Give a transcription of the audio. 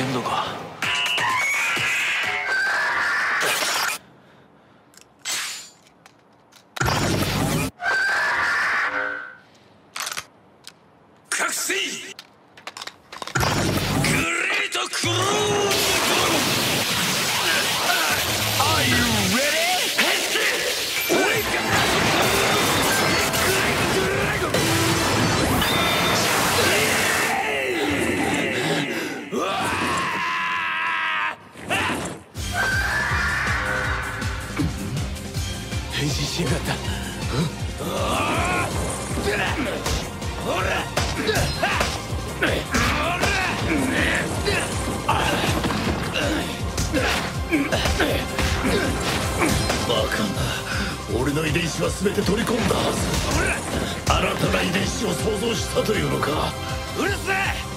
険度か覚醒！変身しやがったバカな。俺の遺伝子は全て取り込んだはず。新たな遺伝子を創造したというのか。うるせえ。